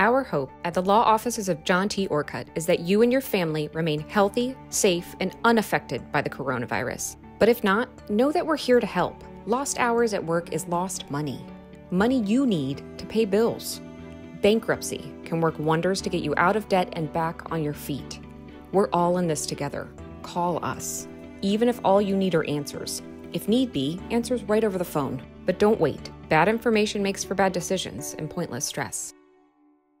Our hope at the law offices of John T. Orcutt is that you and your family remain healthy, safe, and unaffected by the coronavirus. But if not, know that we're here to help. Lost hours at work is lost money. Money you need to pay bills. Bankruptcy can work wonders to get you out of debt and back on your feet. We're all in this together. Call us. Even if all you need are answers. If need be, answers right over the phone. But don't wait. Bad information makes for bad decisions and pointless stress.